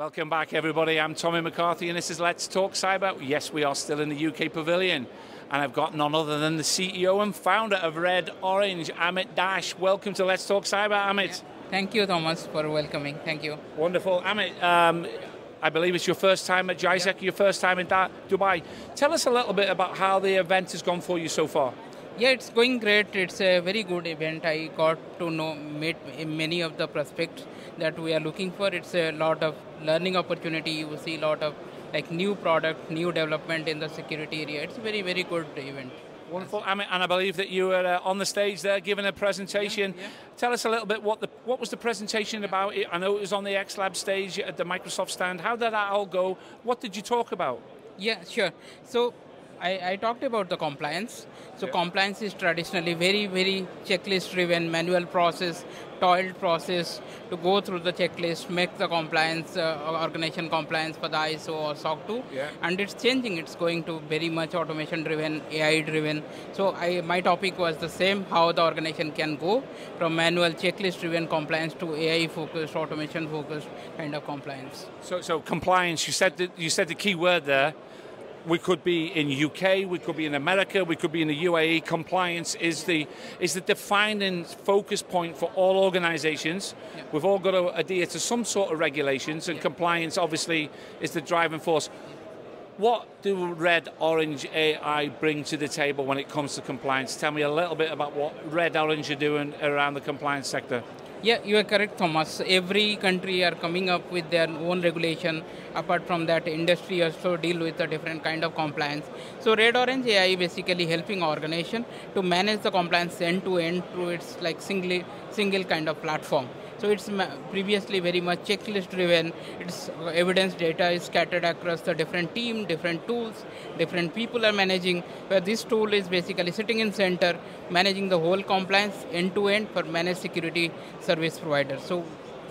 Welcome back, everybody. I'm Tommy McCarthy, and this is Let's Talk Cyber. Yes, we are still in the UK Pavilion, and I've got none other than the CEO and founder of Red Orange, Amit Dash. Welcome to Let's Talk Cyber, Amit. Thank you, Thomas, for welcoming. Thank you. Wonderful. Amit, um, I believe it's your first time at GISEC, yeah. your first time in Dubai. Tell us a little bit about how the event has gone for you so far. Yeah, it's going great. It's a very good event. I got to know, meet many of the prospects that we are looking for. It's a lot of learning opportunity. You see a lot of like new product, new development in the security area. It's a very, very good event. Wonderful, and I believe that you were uh, on the stage there giving a presentation. Yeah, yeah. Tell us a little bit what the what was the presentation about. I know it was on the X Lab stage at the Microsoft stand. How did that all go? What did you talk about? Yeah, sure. So I, I, talked about the compliance. So yeah. compliance is traditionally very, very checklist driven, manual process, toiled process to go through the checklist, make the compliance, uh, organization compliance for the ISO or SOC 2. Yeah. And it's changing. It's going to very much automation driven, AI driven. So I, my topic was the same, how the organization can go from manual checklist driven compliance to AI focused, automation focused kind of compliance. So, so compliance, you said, that, you said the key word there, we could be in UK, we could be in America, we could be in the UAE. Compliance is the is the defining focus point for all organisations. Yeah. We've all got to adhere to some sort of regulations, and yeah. compliance obviously is the driving force. What do Red Orange AI bring to the table when it comes to compliance? Tell me a little bit about what Red Orange are doing around the compliance sector. Yeah, you are correct, Thomas. Every country are coming up with their own regulation. Apart from that, industry also deal with a different kind of compliance. So Red Orange AI basically helping organization to manage the compliance end to end through its like single single kind of platform. So it's previously very much checklist driven. Its uh, evidence data is scattered across the different team, different tools, different people are managing. Where this tool is basically sitting in center, managing the whole compliance end to end for managed security service provider. So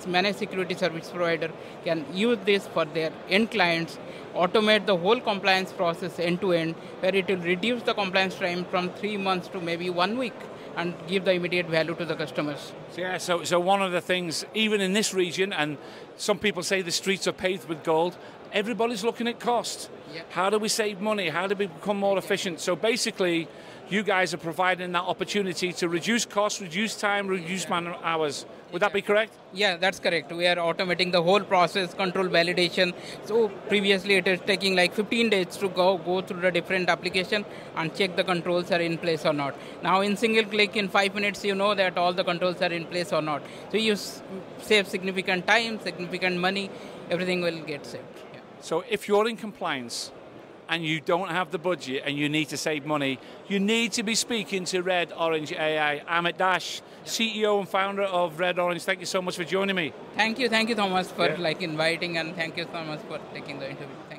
managed security service provider can use this for their end clients, automate the whole compliance process end to end, where it will reduce the compliance time from three months to maybe one week and give the immediate value to the customers. Yeah, so, so one of the things, even in this region, and some people say the streets are paved with gold, everybody's looking at cost. Yeah. How do we save money? How do we become more efficient? So basically, you guys are providing that opportunity to reduce costs, reduce time, reduce man hours. Would that be correct? Yeah, that's correct. We are automating the whole process, control validation. So previously it is taking like 15 days to go, go through the different application and check the controls are in place or not. Now in single click, in five minutes, you know that all the controls are in place or not. So you save significant time, significant money, everything will get saved. Yeah. So if you're in compliance, and you don't have the budget and you need to save money, you need to be speaking to Red Orange AI. Amit Dash, CEO and founder of Red Orange. Thank you so much for joining me. Thank you, thank you, so much for yeah. like inviting, and thank you, so much for taking the interview. Thank